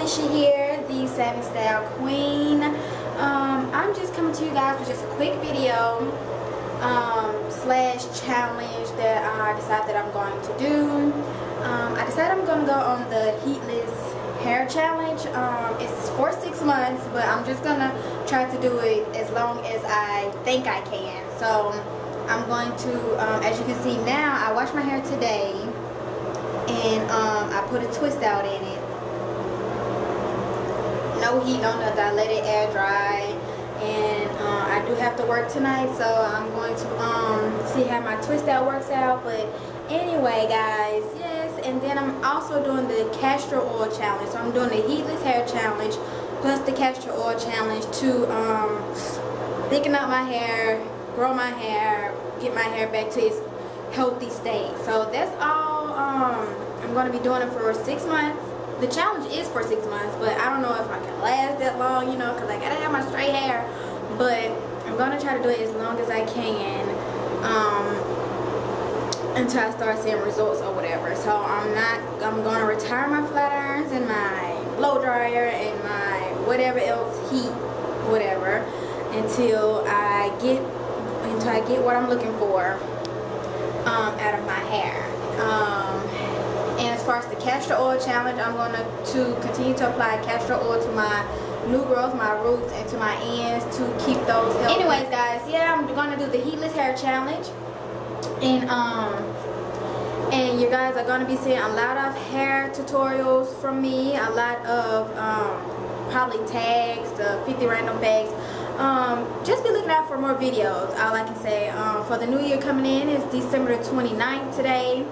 Keisha here, the Savvy Style Queen. Um, I'm just coming to you guys with just a quick video um, slash challenge that I decided that I'm going to do. Um, I decided I'm going to go on the heatless hair challenge. Um, it's for six months, but I'm just going to try to do it as long as I think I can. So I'm going to, um, as you can see now, I washed my hair today and um, I put a twist out in it no heat, no nothing. I let it air dry. And uh, I do have to work tonight, so I'm going to um, see how my twist out works out. But anyway, guys, yes. And then I'm also doing the castor oil challenge. So I'm doing the heatless hair challenge plus the castor oil challenge to um, thicken up my hair, grow my hair, get my hair back to its healthy state. So that's all um, I'm going to be doing it for six months the challenge is for six months, but I don't know if I can last that long, you know, because I gotta have my straight hair. But I'm gonna try to do it as long as I can um, until I start seeing results or whatever. So I'm not, I'm gonna retire my flat irons and my blow dryer and my whatever else heat, whatever, until I get, until I get what I'm looking for um, out of my hair. Um, as far as the castor oil challenge, I'm going to, to continue to apply castor oil to my new growth, my roots, and to my ends to keep those healthy. Anyways, guys, yeah, I'm going to do the heatless hair challenge. And, um, and you guys are going to be seeing a lot of hair tutorials from me, a lot of, um, probably tags, the 50 random facts. Um, just be looking out for more videos, all I can say. Um, for the new year coming in, it's December 29th today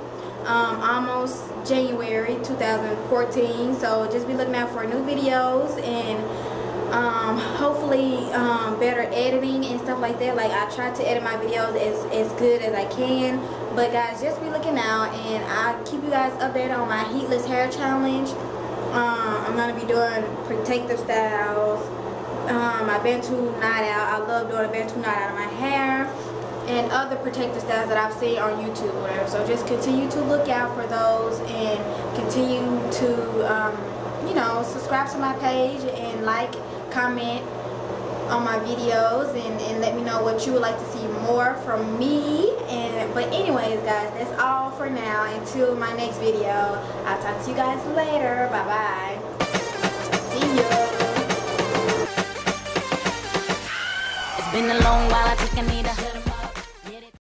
um, almost January 2014 so just be looking out for new videos and um, hopefully um, better editing and stuff like that. Like I try to edit my videos as, as good as I can. But guys just be looking out and I'll keep you guys updated on my heatless hair challenge. Um, I'm going to be doing protective styles. My Bantu knot out. I love doing a Bantu knot out of my hair and other protective styles that I've seen on YouTube or whatever. So just continue to look out for those and continue to, um, you know, subscribe to my page and like, comment on my videos and, and let me know what you would like to see more from me. And But anyways, guys, that's all for now. Until my next video, I'll talk to you guys later. Bye-bye. See you. It's been a long while, I think I need a